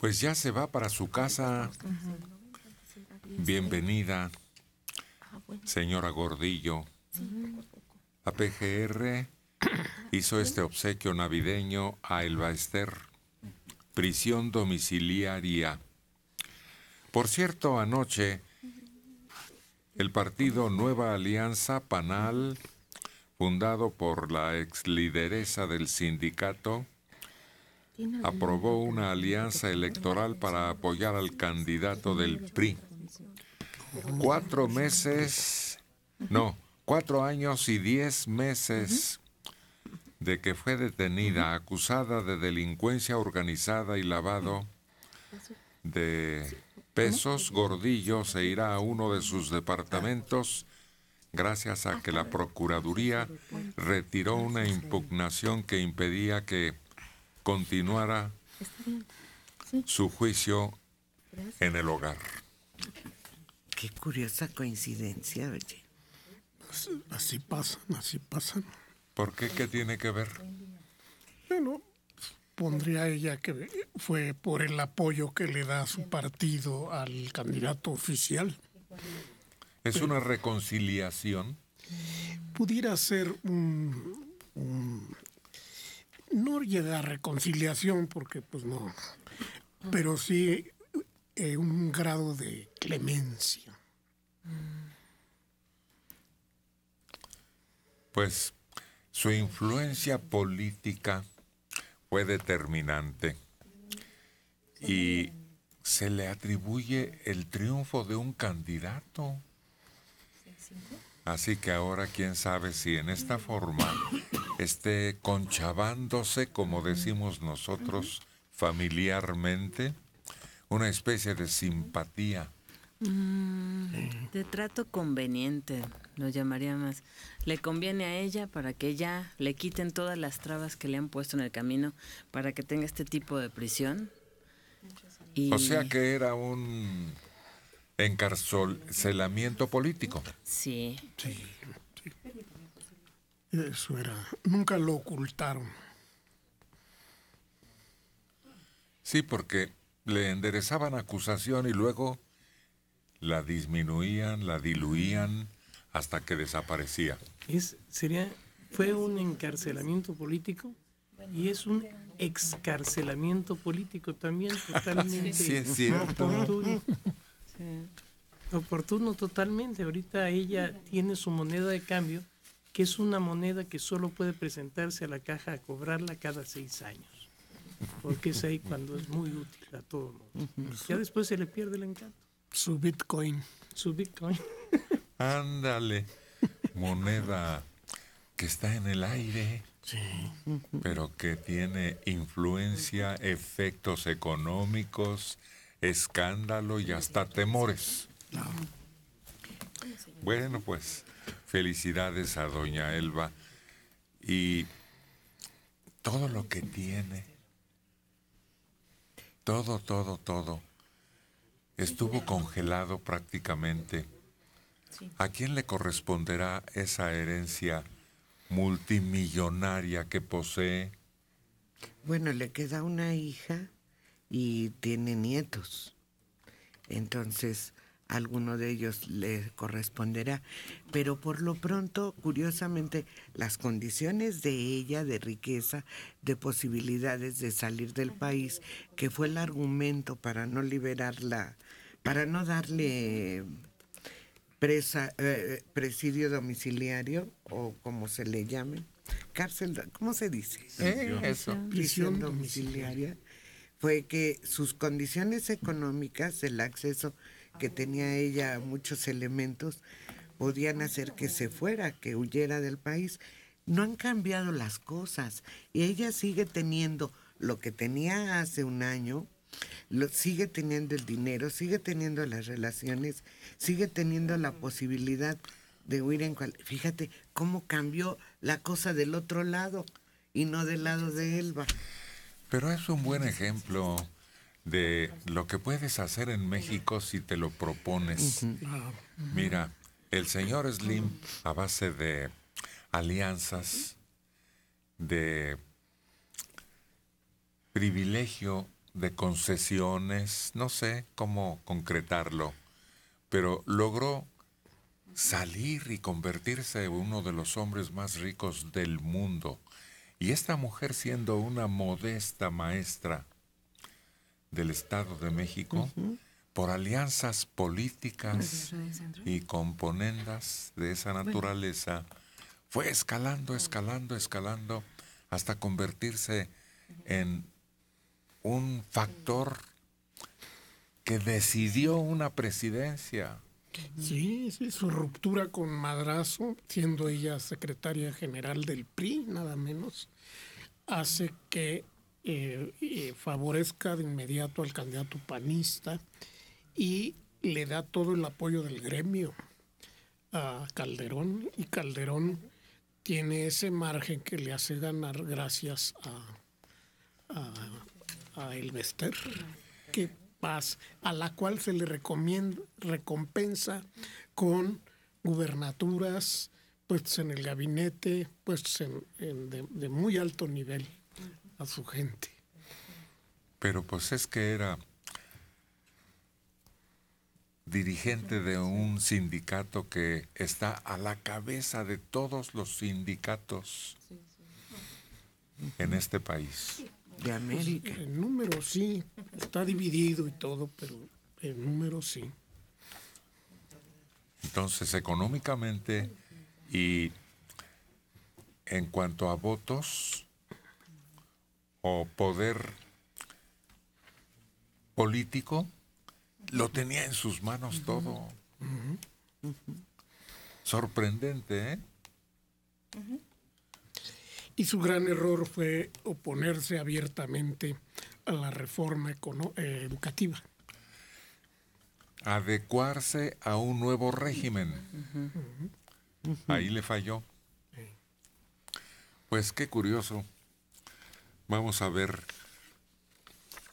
Pues ya se va para su casa. Bienvenida, señora Gordillo. La PGR hizo este obsequio navideño a Elba Ester, prisión domiciliaria. Por cierto, anoche el partido Nueva Alianza Panal, fundado por la ex lideresa del sindicato, aprobó una alianza electoral para apoyar al candidato del PRI. Cuatro meses, no, cuatro años y diez meses de que fue detenida, acusada de delincuencia organizada y lavado de pesos, Gordillo se irá a uno de sus departamentos gracias a que la Procuraduría retiró una impugnación que impedía que continuara su juicio en el hogar. Qué curiosa coincidencia, oye. Así, así pasan, así pasan. ¿Por qué? ¿Qué tiene que ver? Bueno, pondría ella que fue por el apoyo que le da su partido al candidato oficial. ¿Es una reconciliación? Pudiera ser un- llega a reconciliación porque pues no, pero sí eh, un grado de clemencia. Pues su influencia política fue determinante y se le atribuye el triunfo de un candidato. Así que ahora quién sabe si en esta forma esté conchavándose, como decimos nosotros familiarmente, una especie de simpatía. Mm, de trato conveniente, lo llamaría más. Le conviene a ella para que ella le quiten todas las trabas que le han puesto en el camino para que tenga este tipo de prisión. Y O sea que era un encarcelamiento político. Sí. Sí, sí. Eso era, nunca lo ocultaron. Sí, porque le enderezaban acusación y luego la disminuían, la diluían hasta que desaparecía. Es, sería, fue un encarcelamiento político y es un excarcelamiento político también totalmente Sí, es cierto. oportuno. Oportuno totalmente. Ahorita ella tiene su moneda de cambio, que es una moneda que solo puede presentarse a la caja a cobrarla cada seis años. Porque es ahí cuando es muy útil a todo el mundo. Ya después se le pierde el encanto. Su Bitcoin. Su Bitcoin. Ándale, moneda que está en el aire, Sí. pero que tiene influencia, efectos económicos, escándalo y hasta temores. Bueno, pues felicidades a doña Elba y todo lo que tiene, todo, todo, todo, estuvo congelado prácticamente. ¿A quién le corresponderá esa herencia multimillonaria que posee? Bueno, le queda una hija y tiene nietos. Entonces, alguno de ellos le corresponderá. Pero por lo pronto, curiosamente, las condiciones de ella, de riqueza, de posibilidades de salir del país, que fue el argumento para no liberarla, para no darle presa, eh, presidio domiciliario, o como se le llame, cárcel, ¿cómo se dice? Eh, eso. prisión domiciliaria fue que sus condiciones económicas, el acceso que tenía ella muchos elementos, podían hacer que se fuera, que huyera del país. No han cambiado las cosas y ella sigue teniendo lo que tenía hace un año, lo, sigue teniendo el dinero, sigue teniendo las relaciones, sigue teniendo la posibilidad de huir en cual... Fíjate cómo cambió la cosa del otro lado y no del lado de Elba. Pero es un buen ejemplo de lo que puedes hacer en México si te lo propones. Mira, el señor Slim, a base de alianzas, de privilegio de concesiones, no sé cómo concretarlo, pero logró salir y convertirse en uno de los hombres más ricos del mundo. Y esta mujer siendo una modesta maestra del Estado de México, por alianzas políticas y componendas de esa naturaleza, fue escalando, escalando, escalando, hasta convertirse en un factor que decidió una presidencia. Sí, sí, su ruptura con Madrazo, siendo ella secretaria general del PRI, nada menos, hace que eh, eh, favorezca de inmediato al candidato panista y le da todo el apoyo del gremio a Calderón. Y Calderón tiene ese margen que le hace ganar gracias a, a Elvester, que paz, a la cual se le recomienda, recompensa con gubernaturas puestos en el gabinete, puestos en, de muy alto nivel a su gente. Pero pues es que era dirigente de un sindicato que está a la cabeza de todos los sindicatos en este país. De América. El número sí, está dividido y todo, pero el número sí. Entonces, económicamente y en cuanto a votos o poder político, lo tenía en sus manos todo. Sorprendente, ¿eh? Y su gran error fue oponerse abiertamente a la reforma eh, educativa. Adecuarse a un nuevo régimen. Ahí le falló. Pues qué curioso. Vamos a ver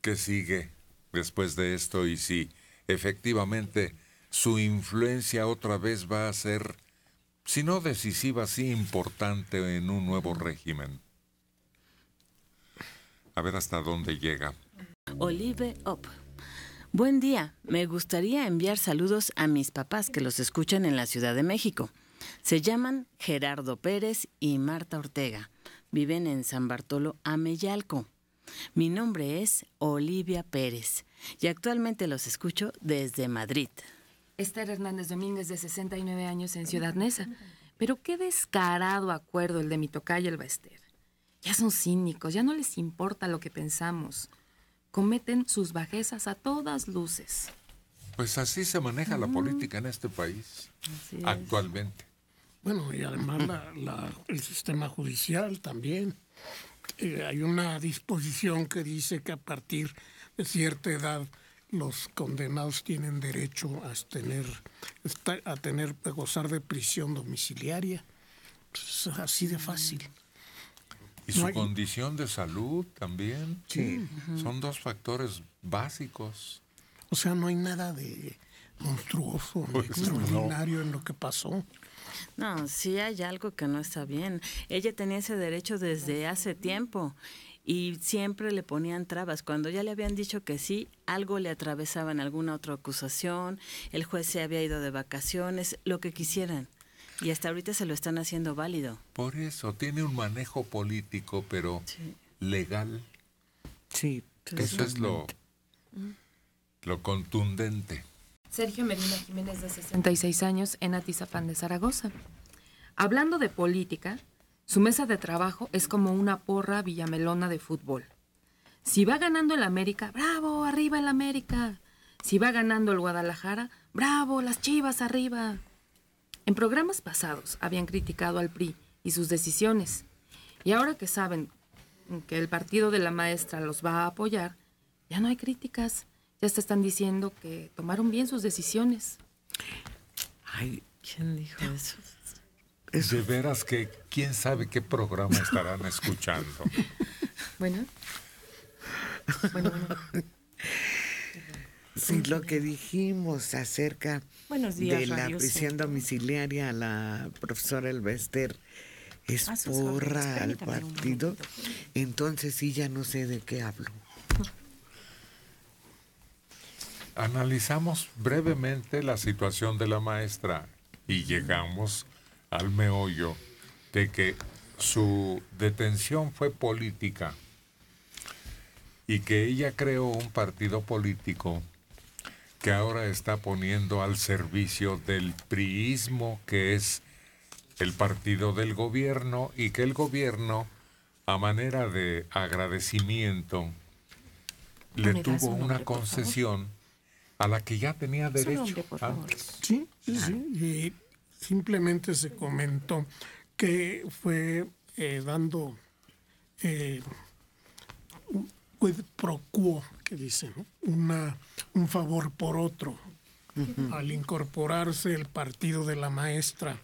qué sigue después de esto y si efectivamente su influencia otra vez va a ser, si no decisiva, sí importante en un nuevo régimen. A ver hasta dónde llega. Olive Up. Buen día, me gustaría enviar saludos a mis papás que los escuchan en la Ciudad de México. Se llaman Gerardo Pérez y Marta Ortega. Viven en San Bartolo, Ameyalco. Mi nombre es Olivia Pérez y actualmente los escucho desde Madrid. Esther Hernández Domínguez, de 69 años, en Ciudad Neza. Pero qué descarado acuerdo el de mi tocaya el Baester. Ya son cínicos, ya no les importa lo que pensamos. Cometen sus bajezas a todas luces. Pues así se maneja la política en este país Así es. actualmente. Bueno, y además la- la- el sistema judicial también. Eh, hay una disposición que dice que a partir de cierta edad los condenados tienen derecho a tener, a tener, a gozar de prisión domiciliaria. Es así de fácil. Y No su hay- condición de salud también. Sí. Son dos factores básicos. O sea, no hay nada de monstruoso, Pues, extraordinario en lo que pasó. No, sí hay algo que no está bien. Ella tenía ese derecho desde hace tiempo y siempre le ponían trabas. Cuando ya le habían dicho que sí, algo le atravesaban, alguna otra acusación, el juez se había ido de vacaciones, lo que quisieran. Y hasta ahorita se lo están haciendo válido. Por eso tiene un manejo político, pero legal. Sí. Eso es lo, lo contundente. Sergio Medina Jiménez, de 66 años, en Atizapán de Zaragoza. Hablando de política, su mesa de trabajo es como una porra villamelona de fútbol. Si va ganando el América, bravo, arriba el América. Si va ganando el Guadalajara, bravo, las chivas arriba. En programas pasados habían criticado al PRI y sus decisiones. Y ahora que saben que el partido de la maestra los va a apoyar, ya no hay críticas. Ya se están diciendo que tomaron bien sus decisiones. Ay, ¿Quién dijo eso? eso De veras que quién sabe qué programa estarán escuchando. Bueno. Bueno, bueno. Sí, lo que dijimos acerca días, de la Radio prisión Centro. domiciliaria a la profesora Elvester es porra al partido, entonces sí ya no sé de qué hablo. Analizamos brevemente la situación de la maestra y llegamos al meollo de que su detención fue política y que ella creó un partido político que ahora está poniendo al servicio del priismo, que es el partido del gobierno, y que el gobierno, a manera de agradecimiento, le tuvo una concesión a la que ya tenía derecho antes. Sí, sí, sí. Y simplemente se comentó que fue eh, dando eh, un quid pro quo, que dicen, ¿no? Una, un favor por otro. Al incorporarse el partido de la maestra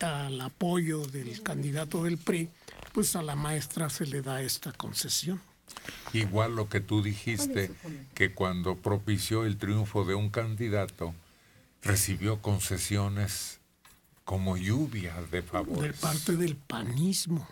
al apoyo del candidato del PRI, pues a la maestra se le da esta concesión. Igual lo que tú dijiste, que cuando propició el triunfo de un candidato, recibió concesiones como lluvia de favores. De parte del panismo.